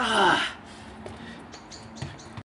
Ah.